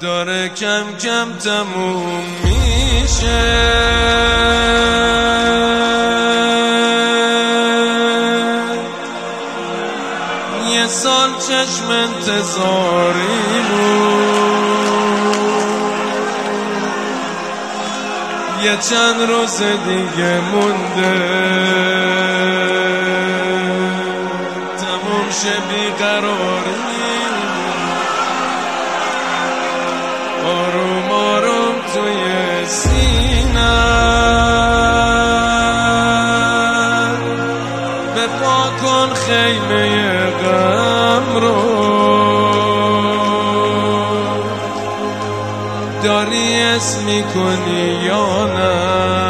داره کم کم تموم میشه. یه سال چشم انتظاری بود. یه چند روز دیگه مونده. تموم شه بیقراری. به پا کن خیمه غم رو. داری اسم می‌کنی یا نه؟